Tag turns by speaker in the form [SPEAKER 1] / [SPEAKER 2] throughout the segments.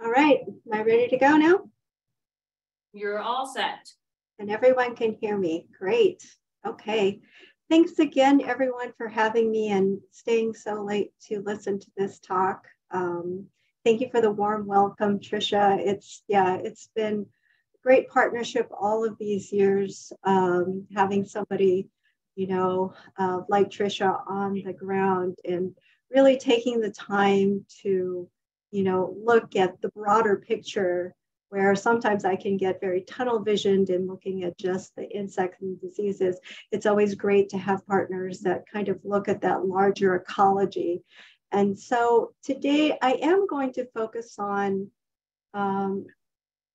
[SPEAKER 1] All right, am I ready to go now?
[SPEAKER 2] You're all set.
[SPEAKER 1] And everyone can hear me. Great. Okay. Thanks again, everyone, for having me and staying so late to listen to this talk. Um, thank you for the warm welcome, Trisha. It's, yeah, it's been great partnership all of these years, um, having somebody, you know, uh, like Trisha on the ground and really taking the time to, you know, look at the broader picture where sometimes I can get very tunnel visioned in looking at just the insects and diseases. It's always great to have partners that kind of look at that larger ecology. And so today I am going to focus on, um,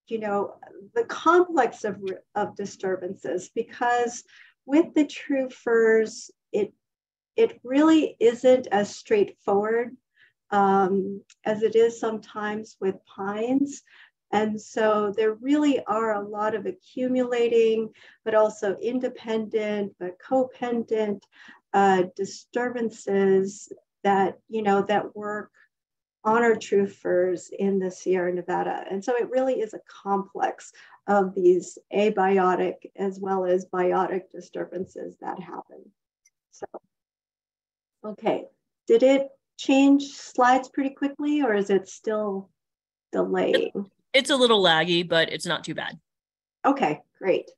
[SPEAKER 1] you know, the complex of, of disturbances because with the true firs, it, it really isn't as straightforward um, as it is sometimes with pines. And so there really are a lot of accumulating, but also independent, but copendent uh, disturbances that, you know, that work on our true firs in the Sierra Nevada. And so it really is a complex of these abiotic as well as biotic disturbances that happen. So, okay, did it change slides pretty quickly or is it still delaying?
[SPEAKER 2] It's a little laggy, but it's not too bad.
[SPEAKER 1] Okay, great.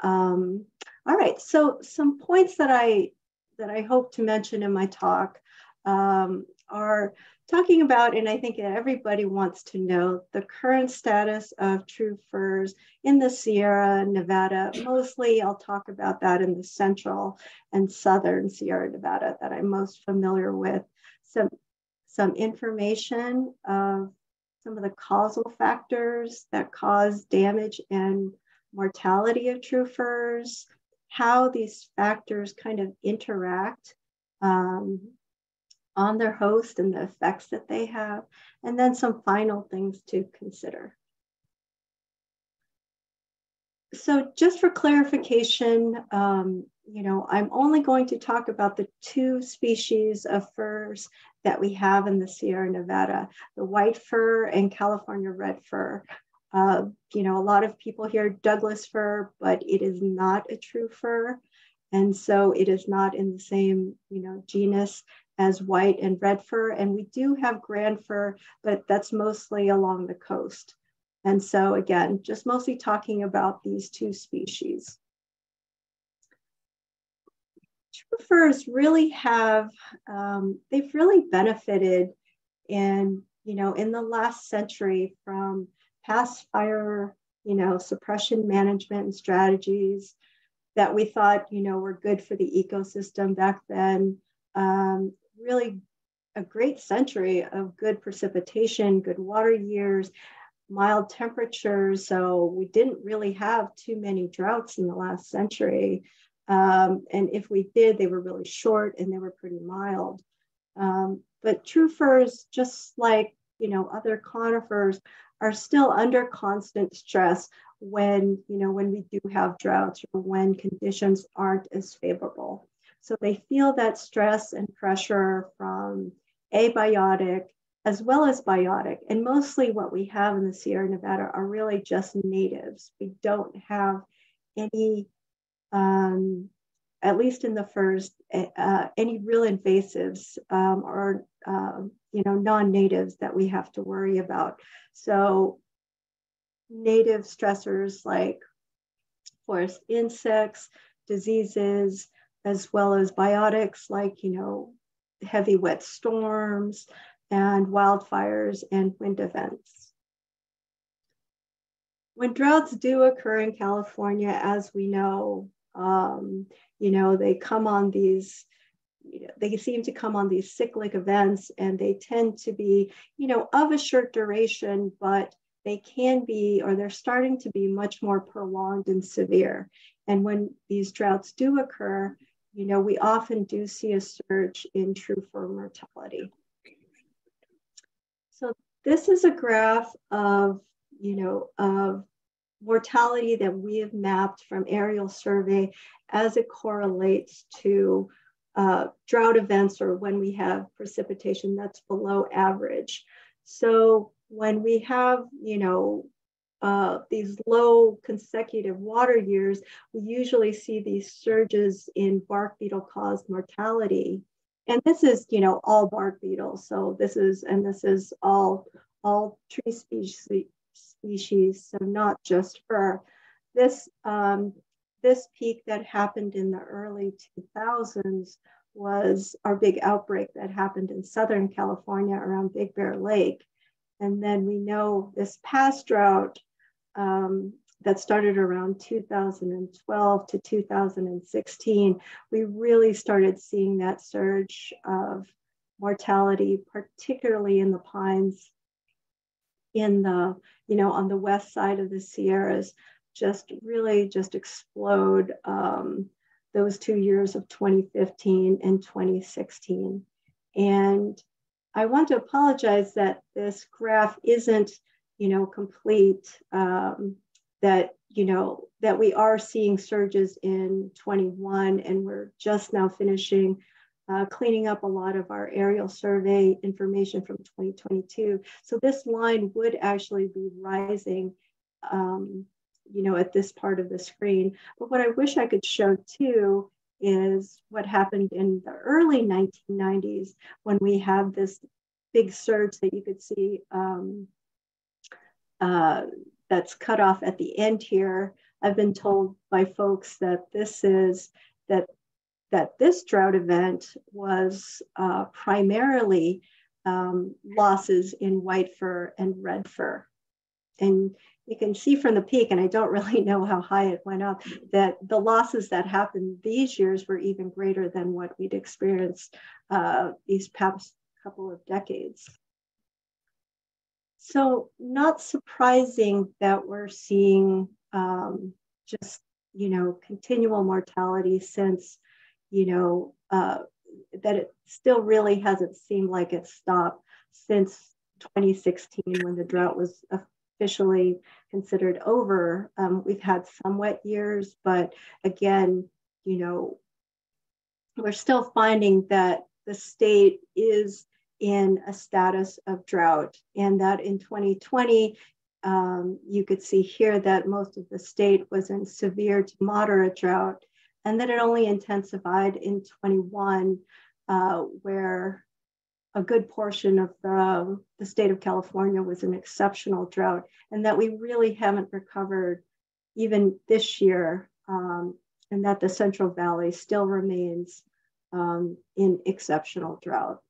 [SPEAKER 1] Um, all right, so some points that I that I hope to mention in my talk um, are talking about, and I think everybody wants to know, the current status of true firs in the Sierra Nevada. Mostly, I'll talk about that in the central and southern Sierra Nevada that I'm most familiar with. Some, some information of some of the causal factors that cause damage and mortality of true firs, how these factors kind of interact um, on their host and the effects that they have, and then some final things to consider. So just for clarification, um, you know, I'm only going to talk about the two species of firs that we have in the Sierra Nevada, the white fir and California red fir. Uh, you know, a lot of people hear Douglas fir, but it is not a true fir. And so it is not in the same, you know, genus as white and red fir. And we do have grand fir, but that's mostly along the coast. And so again, just mostly talking about these two species. True firs really have, um, they've really benefited in, you know, in the last century from past fire, you know, suppression management and strategies that we thought, you know, were good for the ecosystem back then. Um, really a great century of good precipitation, good water years, mild temperatures. So we didn't really have too many droughts in the last century. Um, and if we did, they were really short and they were pretty mild. Um, but true firs, just like you know other conifers, are still under constant stress when you know when we do have droughts or when conditions aren't as favorable. So they feel that stress and pressure from abiotic as well as biotic. And mostly what we have in the Sierra Nevada are really just natives. We don't have any um, at least in the first, eh, uh, any real invasives um, or uh, you know non-natives that we have to worry about. So native stressors like forest insects, diseases, as well as biotics like you know heavy wet storms and wildfires and wind events. When droughts do occur in California, as we know, um, you know, they come on these, you know, they seem to come on these cyclic events and they tend to be, you know, of a short duration, but they can be, or they're starting to be much more prolonged and severe. And when these droughts do occur, you know, we often do see a surge in true fir mortality. So this is a graph of, you know, of mortality that we have mapped from aerial survey as it correlates to uh, drought events or when we have precipitation that's below average. So when we have, you know, uh, these low consecutive water years, we usually see these surges in bark beetle caused mortality. And this is, you know, all bark beetles. So this is, and this is all, all tree species, species, so not just fir. This, um, this peak that happened in the early 2000s was our big outbreak that happened in Southern California around Big Bear Lake. And then we know this past drought um, that started around 2012 to 2016, we really started seeing that surge of mortality, particularly in the pines in the, you know, on the west side of the Sierras, just really just explode um, those two years of 2015 and 2016. And I want to apologize that this graph isn't, you know, complete, um, that, you know, that we are seeing surges in 21 and we're just now finishing uh, cleaning up a lot of our aerial survey information from 2022. So this line would actually be rising, um, you know, at this part of the screen. But what I wish I could show too is what happened in the early 1990s when we had this big surge that you could see um, uh, that's cut off at the end here. I've been told by folks that this is that that this drought event was uh, primarily um, losses in white fir and red fir. And you can see from the peak, and I don't really know how high it went up, that the losses that happened these years were even greater than what we'd experienced uh, these past couple of decades. So not surprising that we're seeing um, just, you know, continual mortality since you know, uh, that it still really hasn't seemed like it stopped since 2016 when the drought was officially considered over. Um, we've had some wet years, but again, you know, we're still finding that the state is in a status of drought and that in 2020, um, you could see here that most of the state was in severe to moderate drought and that it only intensified in 21, uh, where a good portion of the, the state of California was an exceptional drought, and that we really haven't recovered even this year, um, and that the Central Valley still remains um, in exceptional drought.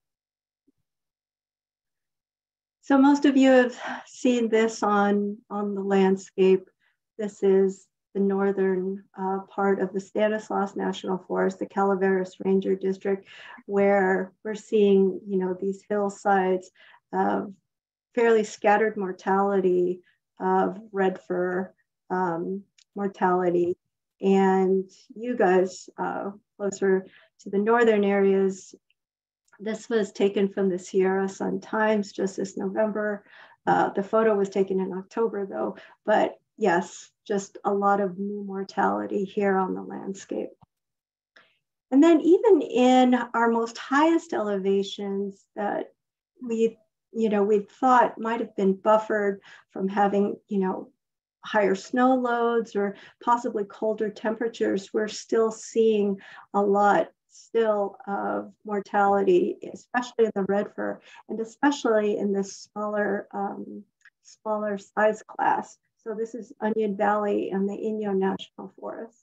[SPEAKER 1] So most of you have seen this on, on the landscape. This is the northern uh, part of the Stanislaus National Forest, the Calaveras Ranger District, where we're seeing, you know, these hillsides of fairly scattered mortality of red fir um, mortality. And you guys uh, closer to the northern areas, this was taken from the Sierra Sun Times just this November. Uh, the photo was taken in October though, but yes, just a lot of new mortality here on the landscape. And then even in our most highest elevations that we, you know, we thought might have been buffered from having, you know, higher snow loads or possibly colder temperatures, we're still seeing a lot still of mortality, especially in the red fir and especially in this smaller, um, smaller size class. So this is Onion Valley and the Inyo National Forest.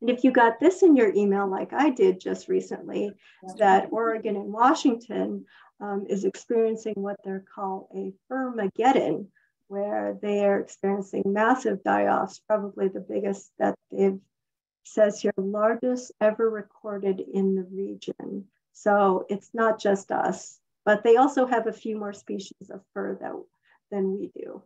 [SPEAKER 1] And if you got this in your email, like I did just recently, that Oregon and Washington um, is experiencing what they're called a Firmageddon, where they are experiencing massive die-offs, probably the biggest that they've says your largest ever recorded in the region. So it's not just us, but they also have a few more species of fir that, than we do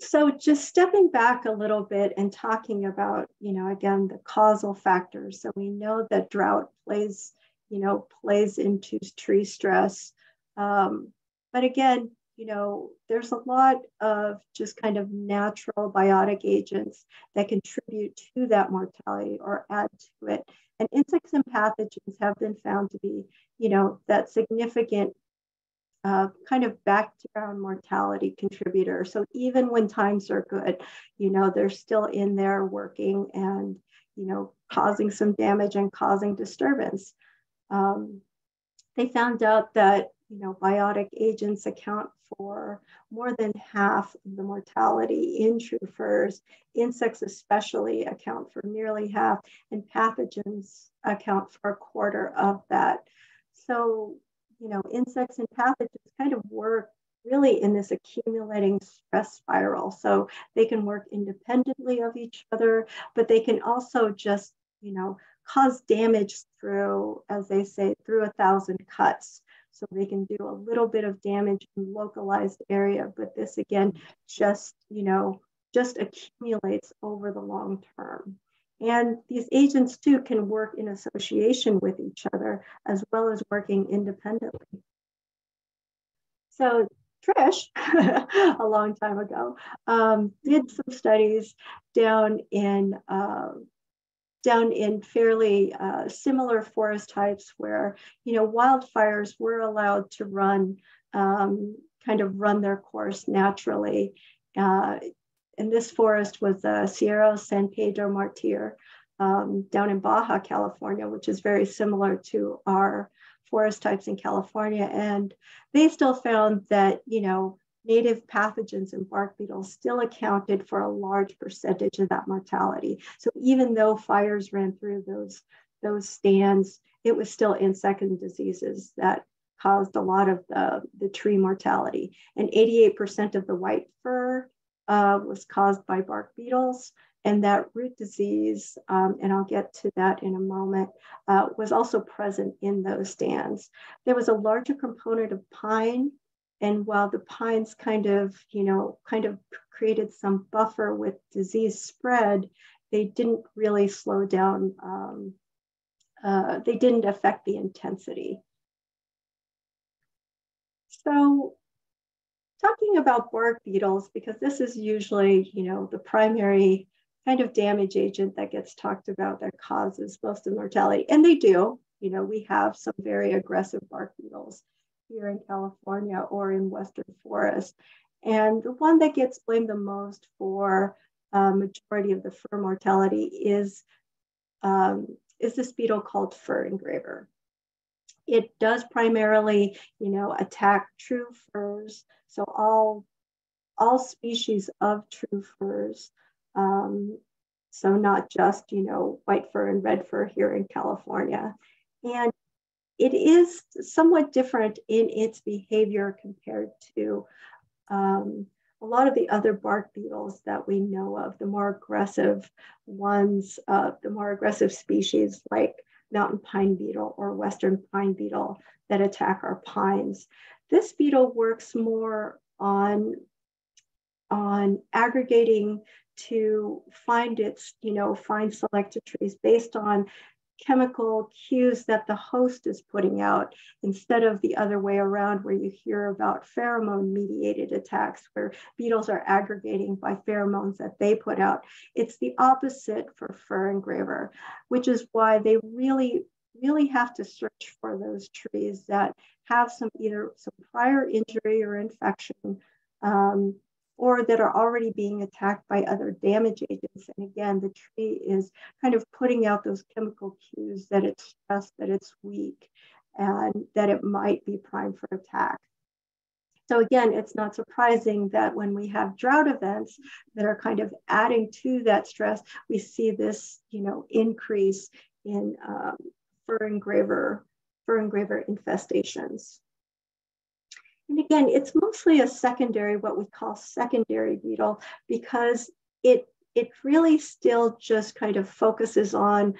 [SPEAKER 1] so just stepping back a little bit and talking about, you know, again, the causal factors. So we know that drought plays, you know, plays into tree stress. Um, but again, you know, there's a lot of just kind of natural biotic agents that contribute to that mortality or add to it. And insects and pathogens have been found to be, you know, that significant uh, kind of background mortality contributor. So even when times are good, you know, they're still in there working and, you know, causing some damage and causing disturbance. Um, they found out that, you know, biotic agents account for more than half of the mortality in true firs. Insects especially account for nearly half, and pathogens account for a quarter of that. So you know, insects and pathogens kind of work really in this accumulating stress spiral. So they can work independently of each other, but they can also just, you know, cause damage through, as they say, through a thousand cuts. So they can do a little bit of damage in localized area, but this again, just, you know, just accumulates over the long term. And these agents too can work in association with each other as well as working independently. So Trish, a long time ago, um, did some studies down in uh, down in fairly uh, similar forest types where you know wildfires were allowed to run um, kind of run their course naturally uh, and this forest was the Sierra San Pedro Martir um, down in Baja, California, which is very similar to our forest types in California. And they still found that, you know, native pathogens and bark beetles still accounted for a large percentage of that mortality. So even though fires ran through those, those stands, it was still insect and diseases that caused a lot of the, the tree mortality. And 88% of the white fir uh, was caused by bark beetles. And that root disease, um, and I'll get to that in a moment, uh, was also present in those stands. There was a larger component of pine. And while the pines kind of, you know, kind of created some buffer with disease spread, they didn't really slow down, um, uh, they didn't affect the intensity. So talking about bark beetles, because this is usually, you know, the primary kind of damage agent that gets talked about that causes most of mortality. And they do, you know, we have some very aggressive bark beetles here in California or in Western forests. And the one that gets blamed the most for uh, majority of the fir mortality is, um, is this beetle called fir engraver. It does primarily, you know, attack true firs. So all, all species of true firs. Um, so not just, you know, white fir and red fir here in California. And it is somewhat different in its behavior compared to um, a lot of the other bark beetles that we know of, the more aggressive ones, uh, the more aggressive species like mountain pine beetle or western pine beetle that attack our pines. This beetle works more on, on aggregating to find its, you know, find selected trees based on chemical cues that the host is putting out instead of the other way around where you hear about pheromone mediated attacks where beetles are aggregating by pheromones that they put out. It's the opposite for fir engraver, which is why they really, really have to search for those trees that have some either some prior injury or infection um, or that are already being attacked by other damage agents. And again, the tree is kind of putting out those chemical cues that it's stressed, that it's weak, and that it might be primed for attack. So again, it's not surprising that when we have drought events that are kind of adding to that stress, we see this, you know, increase in um, fir engraver, fir engraver infestations. And again, it's mostly a secondary, what we call secondary beetle, because it, it really still just kind of focuses on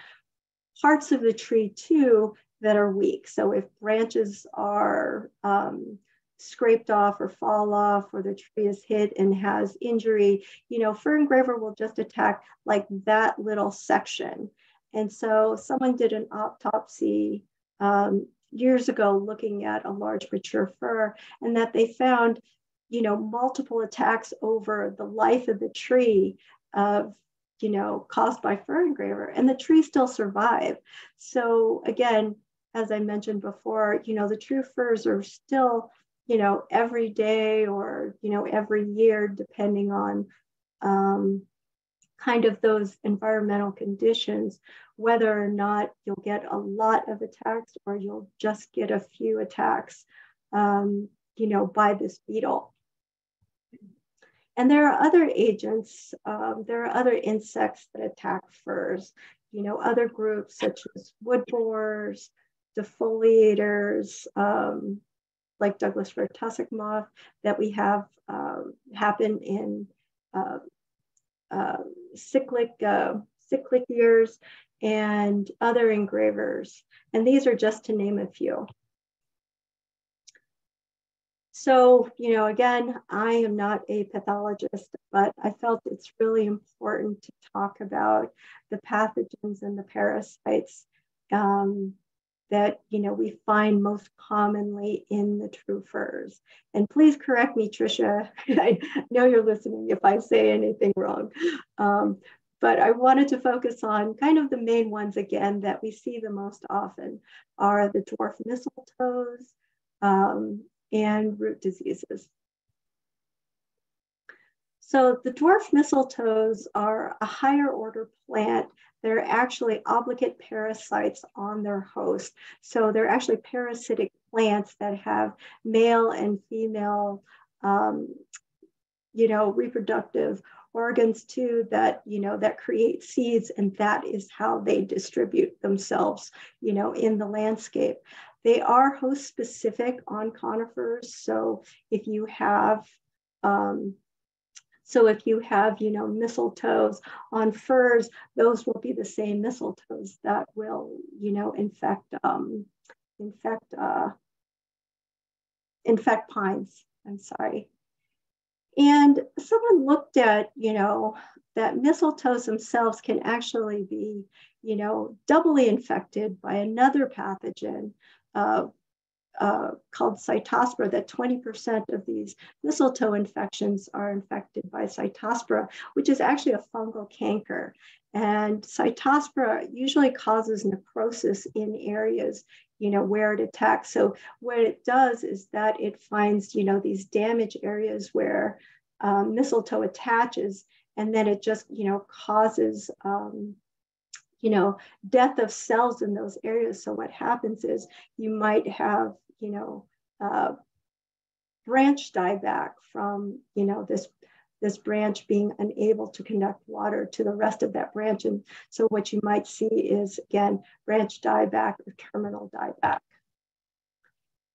[SPEAKER 1] parts of the tree too that are weak. So if branches are um, scraped off or fall off or the tree is hit and has injury, you know, fir engraver will just attack like that little section. And so someone did an autopsy um, years ago looking at a large mature fir and that they found, you know, multiple attacks over the life of the tree of, you know, caused by fir engraver and the tree still survived. So again, as I mentioned before, you know, the true firs are still you know, every day or, you know, every year, depending on um, kind of those environmental conditions, whether or not you'll get a lot of attacks or you'll just get a few attacks, um, you know, by this beetle. And there are other agents, um, there are other insects that attack firs, you know, other groups such as wood borers, defoliators, um, like Douglas fir tussock moth that we have um, happen in uh, uh, cyclic, uh, cyclic years and other engravers. And these are just to name a few. So, you know, again, I am not a pathologist, but I felt it's really important to talk about the pathogens and the parasites um, that, you know, we find most commonly in the true firs. And please correct me, Tricia. I know you're listening if I say anything wrong. Um, but I wanted to focus on kind of the main ones again that we see the most often are the dwarf mistletoes, um, and root diseases. So the dwarf mistletoes are a higher order plant. They're actually obligate parasites on their host. So they're actually parasitic plants that have male and female, um, you know, reproductive organs too that, you know, that create seeds and that is how they distribute themselves, you know, in the landscape. They are host specific on conifers. So if you have, um, so if you have, you know, mistletoes on firs, those will be the same mistletoes that will, you know, infect, um, infect, uh, infect pines. I'm sorry. And someone looked at, you know, that mistletoes themselves can actually be, you know, doubly infected by another pathogen uh, uh, called Cytospora, that 20% of these mistletoe infections are infected by Cytospora, which is actually a fungal canker. And Cytospora usually causes necrosis in areas, you know, where it attacks. So what it does is that it finds, you know, these damaged areas where um, mistletoe attaches, and then it just, you know, causes um, you know, death of cells in those areas. So what happens is you might have, you know, uh, branch dieback from, you know, this this branch being unable to conduct water to the rest of that branch. And so what you might see is, again, branch dieback or terminal dieback.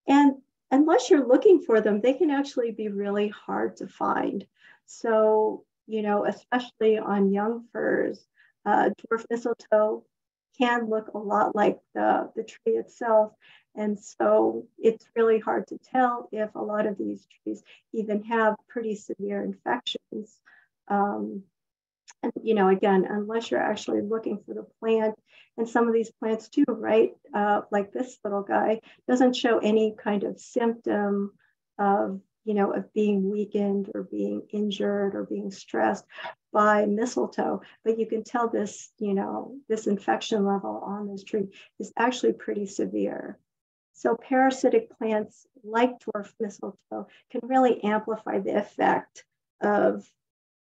[SPEAKER 1] And unless you're looking for them, they can actually be really hard to find. So, you know, especially on young firs, uh, dwarf mistletoe can look a lot like the, the tree itself. And so it's really hard to tell if a lot of these trees even have pretty severe infections. Um, and, you know, again, unless you're actually looking for the plant, and some of these plants too, right? Uh, like this little guy doesn't show any kind of symptom of you know, of being weakened or being injured or being stressed by mistletoe. But you can tell this, you know, this infection level on this tree is actually pretty severe. So parasitic plants like dwarf mistletoe can really amplify the effect of,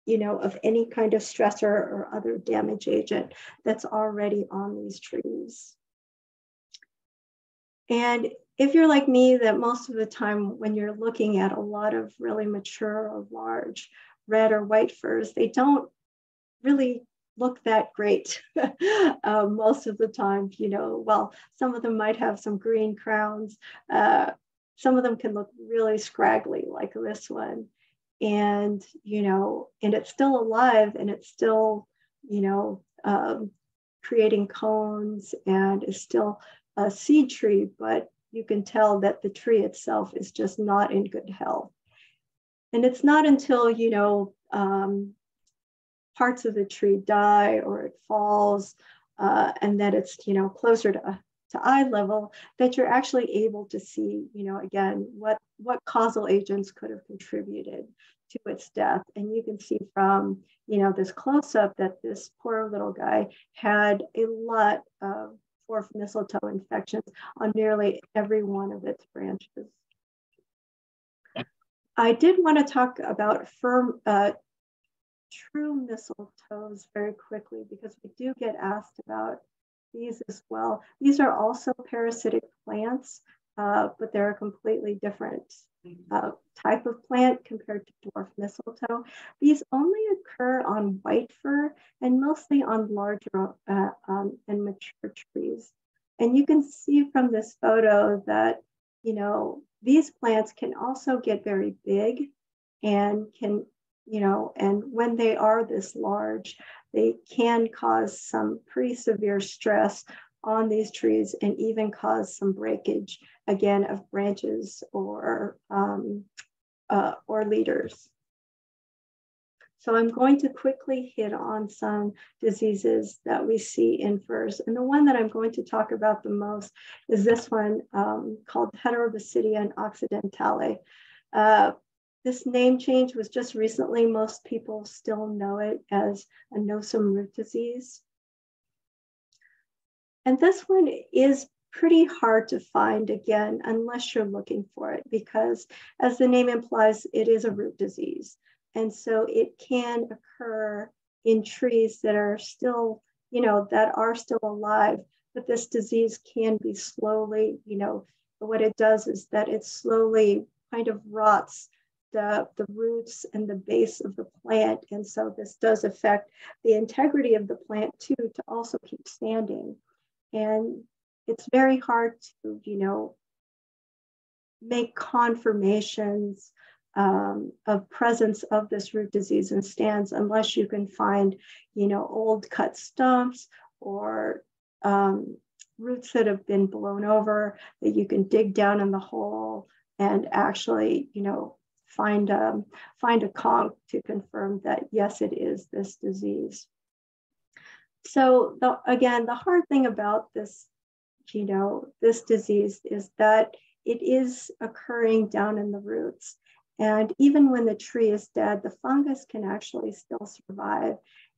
[SPEAKER 1] you know, of any kind of stressor or other damage agent that's already on these trees. And if you're like me, that most of the time when you're looking at a lot of really mature or large red or white firs, they don't really look that great uh, most of the time. You know, well, some of them might have some green crowns. Uh, some of them can look really scraggly, like this one. And, you know, and it's still alive and it's still, you know, um, creating cones and is still a seed tree, but you can tell that the tree itself is just not in good health. And it's not until, you know, um, parts of the tree die or it falls uh, and that it's, you know, closer to, to eye level that you're actually able to see, you know, again, what, what causal agents could have contributed to its death. And you can see from, you know, this close up that this poor little guy had a lot of dwarf mistletoe infections on nearly every one of its branches. I did want to talk about firm, uh, true mistletoes very quickly because we do get asked about these as well. These are also parasitic plants, uh, but they're a completely different uh, type of plant compared to dwarf mistletoe. These only occur on white fir and mostly on larger uh, um, and mature trees. And you can see from this photo that, you know, these plants can also get very big and can, you know, and when they are this large, they can cause some pretty severe stress on these trees and even cause some breakage again of branches or um, uh, or leaders. So I'm going to quickly hit on some diseases that we see in firs. And the one that I'm going to talk about the most is this one um, called Heterobasidion occidentale. Uh, this name change was just recently. Most people still know it as annosum root disease. And this one is pretty hard to find again, unless you're looking for it, because as the name implies, it is a root disease. And so it can occur in trees that are still, you know, that are still alive, but this disease can be slowly, you know, what it does is that it slowly kind of rots the, the roots and the base of the plant. And so this does affect the integrity of the plant too, to also keep standing. And it's very hard to, you know, make confirmations um, of presence of this root disease in stands unless you can find, you know, old cut stumps or um, roots that have been blown over that you can dig down in the hole and actually, you know, find a, um, find a conch to confirm that yes, it is this disease. So the, again, the hard thing about this, you know, this disease is that it is occurring down in the roots. And even when the tree is dead, the fungus can actually still survive.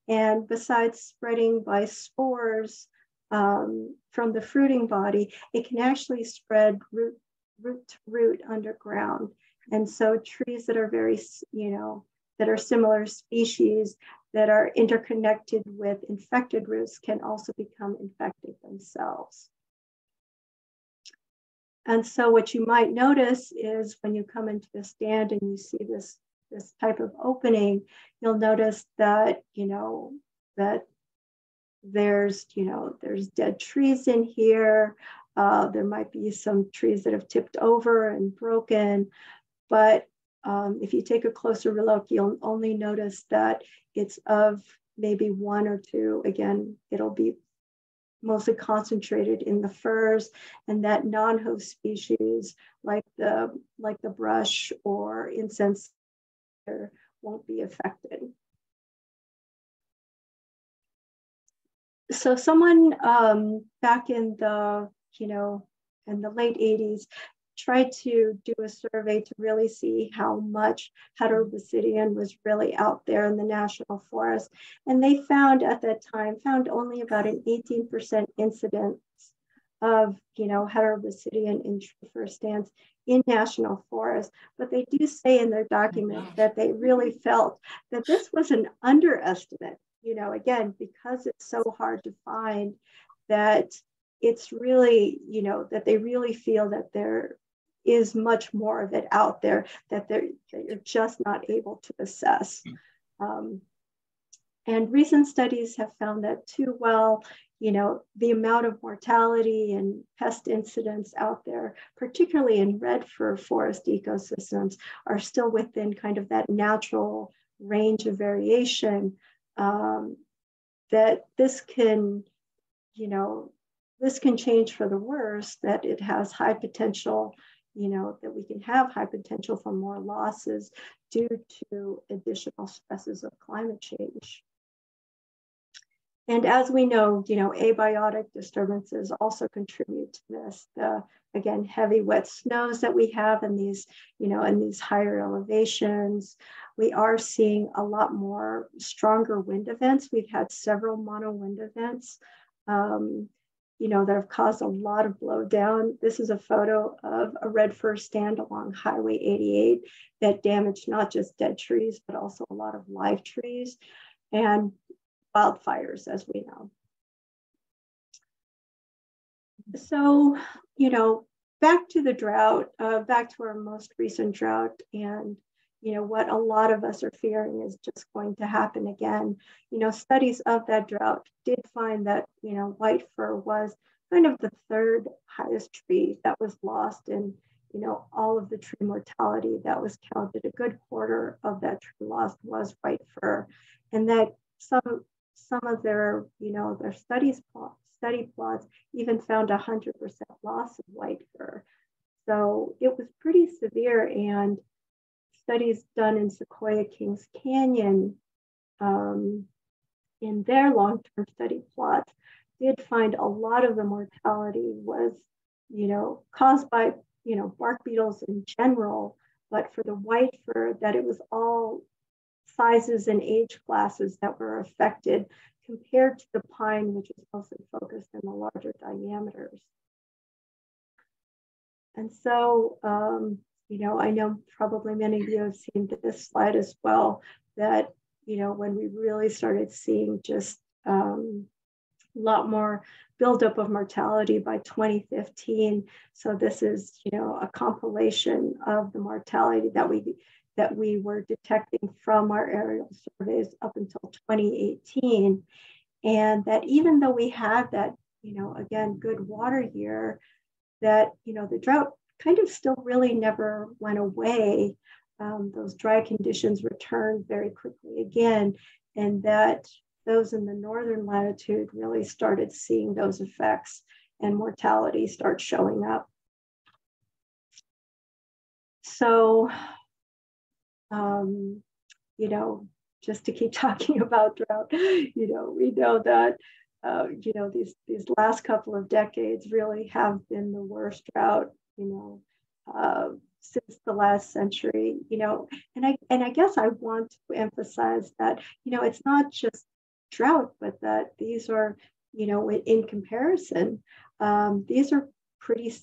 [SPEAKER 1] And besides spreading by spores um, from the fruiting body, it can actually spread root, root to root underground. And so trees that are very, you know, that are similar species that are interconnected with infected roots can also become infected themselves. And so what you might notice is when you come into the stand and you see this, this type of opening, you'll notice that, you know, that there's, you know, there's dead trees in here. Uh, there might be some trees that have tipped over and broken. But um, if you take a closer look, you'll only notice that it's of maybe one or two. Again, it'll be mostly concentrated in the firs and that non-host species like the like the brush or incense won't be affected. So someone um, back in the, you know, in the late 80s tried to do a survey to really see how much heterobasidion was really out there in the national forest. And they found at that time, found only about an 18% incidence of, you know, heterobasidion in tree stands in national forests. But they do say in their document oh that they really felt that this was an underestimate, you know, again, because it's so hard to find that it's really, you know, that they really feel that there is much more of it out there that, they're, that you're just not able to assess. Um, and recent studies have found that too well, you know, the amount of mortality and pest incidents out there, particularly in red fir forest ecosystems, are still within kind of that natural range of variation. Um, that this can, you know, this can change for the worse, that it has high potential you know, that we can have high potential for more losses due to additional stresses of climate change. And as we know, you know, abiotic disturbances also contribute to this. The, again, heavy wet snows that we have in these, you know, in these higher elevations. We are seeing a lot more stronger wind events. We've had several mono wind events. Um, you know, that have caused a lot of blowdown. This is a photo of a red fir stand along Highway 88 that damaged not just dead trees, but also a lot of live trees and wildfires, as we know. So, you know, back to the drought, uh, back to our most recent drought, and you know what a lot of us are fearing is just going to happen again. You know, studies of that drought did find that you know white fir was kind of the third highest tree that was lost, and you know all of the tree mortality that was counted. A good quarter of that tree lost was white fir, and that some some of their you know their studies study plots even found 100% loss of white fir. So it was pretty severe and studies done in Sequoia Kings Canyon um, in their long-term study plots did find a lot of the mortality was, you know, caused by, you know, bark beetles in general, but for the white fir that it was all sizes and age classes that were affected compared to the pine, which is mostly focused in the larger diameters. And so, um, you know, I know probably many of you have seen this slide as well, that, you know, when we really started seeing just um, a lot more buildup of mortality by 2015. So this is, you know, a compilation of the mortality that we that we were detecting from our aerial surveys up until 2018. And that even though we had that, you know, again, good water year, that, you know, the drought kind of still really never went away. Um, those dry conditions returned very quickly again, and that those in the northern latitude really started seeing those effects and mortality start showing up. So um, you know, just to keep talking about drought, you know, we know that, uh, you know, these these last couple of decades really have been the worst drought, you know, uh, since the last century, you know, and I and I guess I want to emphasize that, you know, it's not just drought, but that these are, you know, in comparison, um, these are pretty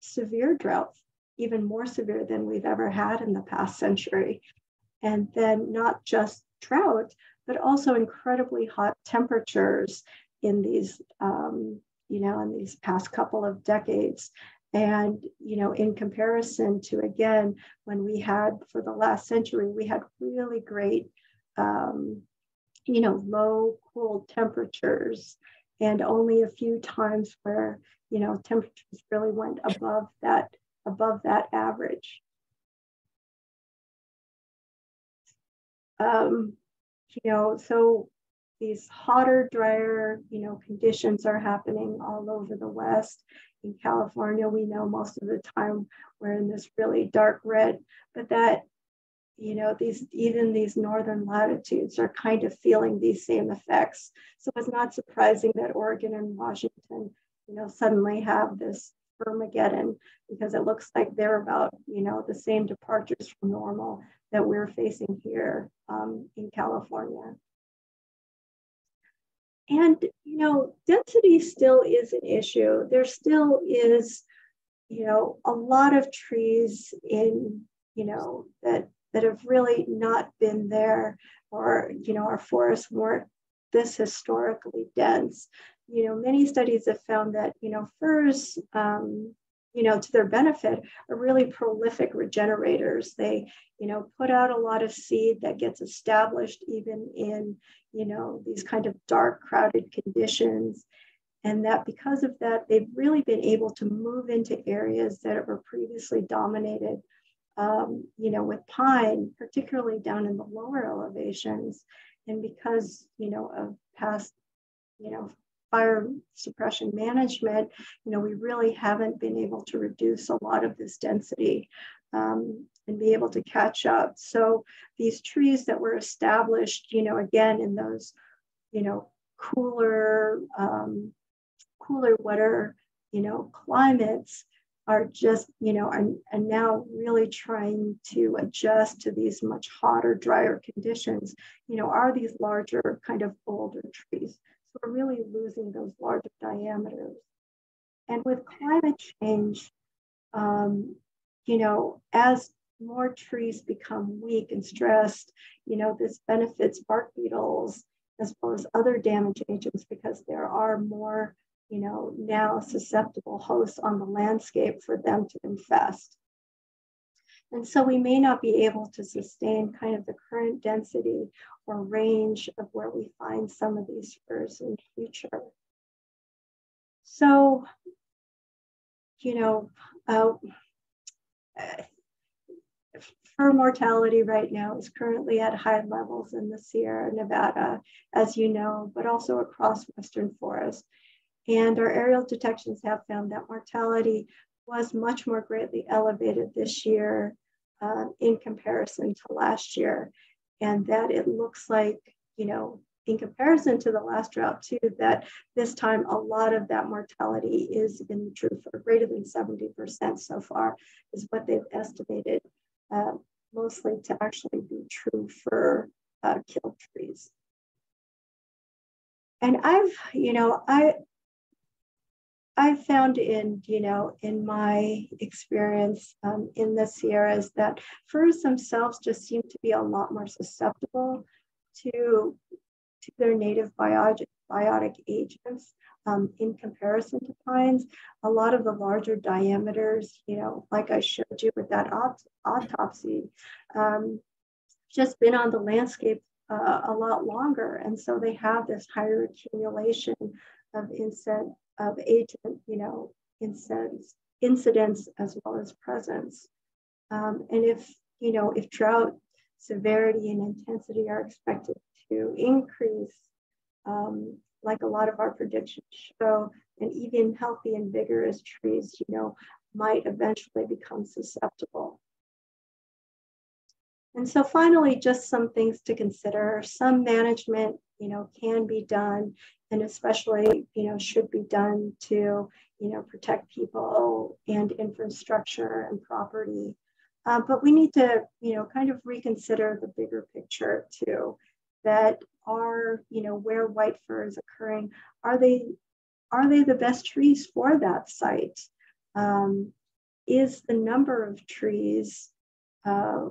[SPEAKER 1] severe droughts even more severe than we've ever had in the past century. And then not just drought, but also incredibly hot temperatures in these, um, you know, in these past couple of decades. And, you know, in comparison to, again, when we had for the last century, we had really great, um, you know, low, cool temperatures and only a few times where, you know, temperatures really went above that above that average. Um, you know, so these hotter, drier, you know, conditions are happening all over the West. In California, we know most of the time we're in this really dark red, but that, you know, these even these northern latitudes are kind of feeling these same effects. So it's not surprising that Oregon and Washington, you know, suddenly have this Armageddon because it looks like they're about, you know, the same departures from normal that we're facing here um, in California. And, you know, density still is an issue. There still is, you know, a lot of trees in, you know, that that have really not been there or, you know, our forests weren't this historically dense you know, many studies have found that, you know, firs, um, you know, to their benefit, are really prolific regenerators. They, you know, put out a lot of seed that gets established even in, you know, these kind of dark, crowded conditions. And that because of that, they've really been able to move into areas that were previously dominated, um, you know, with pine, particularly down in the lower elevations. And because, you know, of past, you know, fire suppression management, you know, we really haven't been able to reduce a lot of this density um, and be able to catch up. So these trees that were established, you know, again in those, you know, cooler, um, cooler, wetter, you know, climates are just, you know, and, and now really trying to adjust to these much hotter, drier conditions, you know, are these larger kind of older trees we're really losing those larger diameters. And with climate change, um, you know, as more trees become weak and stressed, you know, this benefits bark beetles as well as other damage agents because there are more, you know, now susceptible hosts on the landscape for them to infest. And so we may not be able to sustain kind of the current density or range of where we find some of these firs in the future. So, you know, uh, mortality right now is currently at high levels in the Sierra Nevada, as you know, but also across Western forest. And our aerial detections have found that mortality was much more greatly elevated this year uh, in comparison to last year. And that it looks like, you know, in comparison to the last drought too, that this time a lot of that mortality is in true fir greater than 70% so far is what they've estimated, uh, mostly to actually be true fir uh, killed trees. And I've, you know, I, I found in, you know, in my experience um, in the Sierras that firs themselves just seem to be a lot more susceptible to, to their native biotic, biotic agents um, in comparison to pines. A lot of the larger diameters, you know, like I showed you with that aut autopsy, um, just been on the landscape uh, a lot longer. And so they have this higher accumulation of insect of agent, you know, incidents, incidents as well as presence. Um, and if, you know, if drought severity and intensity are expected to increase, um, like a lot of our predictions show, and even healthy and vigorous trees, you know, might eventually become susceptible. And so finally, just some things to consider. Some management, you know, can be done and especially, you know, should be done to, you know, protect people and infrastructure and property. Uh, but we need to, you know, kind of reconsider the bigger picture too, that are, you know, where white fir is occurring, are they, are they the best trees for that site? Um, is the number of trees, uh,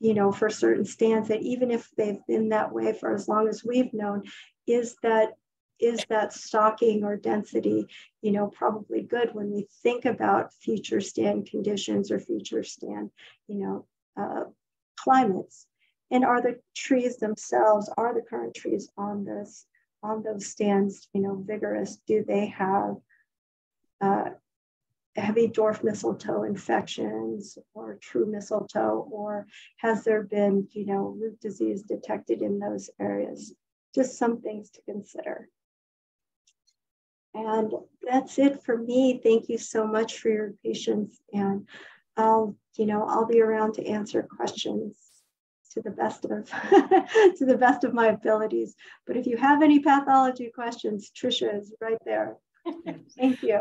[SPEAKER 1] you know, for certain stands that even if they've been that way for as long as we've known, is that is that stocking or density, you know, probably good when we think about future stand conditions or future stand, you know, uh, climates? And are the trees themselves, are the current trees on this, on those stands, you know, vigorous? Do they have uh, heavy dwarf mistletoe infections or true mistletoe, or has there been, you know, root disease detected in those areas? Just some things to consider. And that's it for me. Thank you so much for your patience. And I'll, you know, I'll be around to answer questions to the best of to the best of my abilities. But if you have any pathology questions, Trisha is right there. Thank you.